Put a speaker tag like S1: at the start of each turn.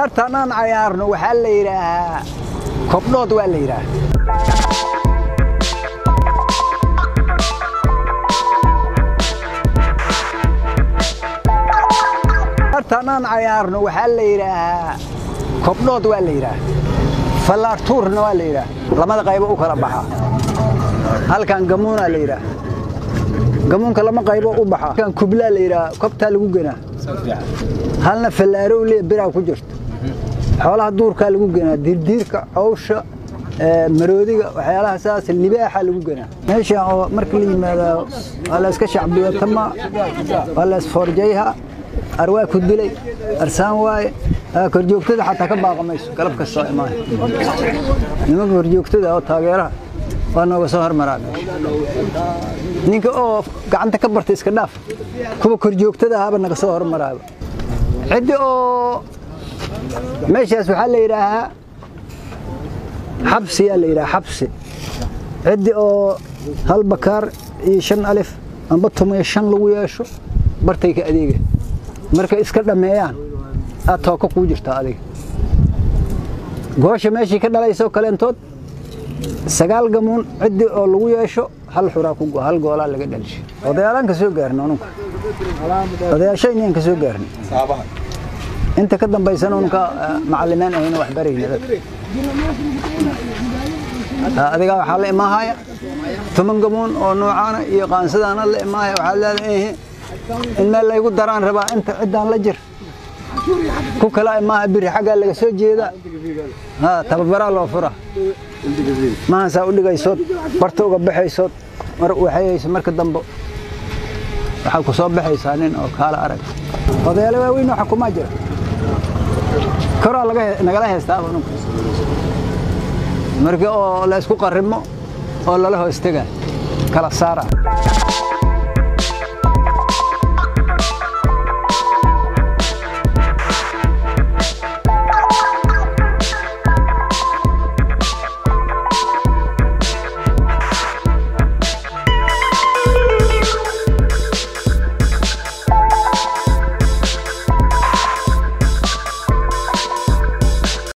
S1: tartanaan cayaarno waxaa la yidhaahaa kobdhood waa la yidhaaha tartanaan cayaarno waxaa la yidhaahaa kobdhood waa la yidhaaha fallaartuurna waa la yidhaaha lamada qaybo u kala baxa. Halkan gamuunaa la yidhaaha gamuunka lama qaybo u baxa. Halkan kublaa la yidhaaha kobtaa lagu genaa halna fallaarow lee biraa ku jirto xoolaha duurkaa lagu genaa diirdiirka cawsha maroodiga waxyaalaha saas libaaxa lagu genaa meeshan oo marka la yimaado waa la iska shacbiyatama waa la isfoorjayha arwaa ku dilay arsaan waaye korjoogtada xataa ka baaqa mayso galab kastoo nimanka korjoogtada oo taageeraha waa nooga soo hormaraa ninka oo gacanta ka barta iska dhaaf kuwa korjoogtada naga soo hormaraaba. Ciddi oo meeshaas waxaa la yidhaahaa xabsiyaa la yidhaha xabsi. Ciddi oo hal bakaar iyo shan alif amba tumiyo shan lagu yeesho bartay ka adeega markay iska dhammeeyaan aad tooka kuu jirtaa adiga. Goosha meeshii ka dhalaysoo kaleentood sagaal gamuun ciddii oo lagu yeesho hal xuraa hal goolaa laga dhalisho odayaalaan ka soo gaarna ununka odayaasha inaan ka soo gaarna inta ka dambaysana ununka macalimiin ahayna wax barayna dadka adigaa waxaa la imaahaya toban gamuun oo noocaana iyo qaansadaana la imaahaya waxaa leedahay in meel laygu daraan rabaa inta ciddaan la jir. Ku kala imaaha biri xaggaa laga soo jeedaa tababaraa loo fura mahansaa u dhigaysood barta uga baxaysood mar waxayayso marka dambe. Waxaa ku soo baxaysaa nin oo kaala arag. Odayaale waaweyn waxa kumaa jira كرة نقلا هيستا مرقى أو لا يسكو قرمو أو لا له استجا كلا سارة